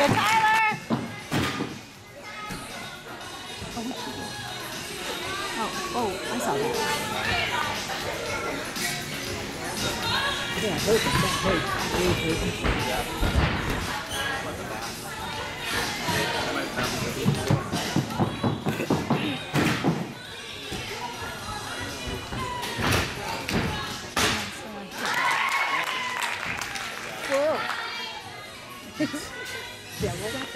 Oh, oh, I saw that. Whoa. Yeah, what.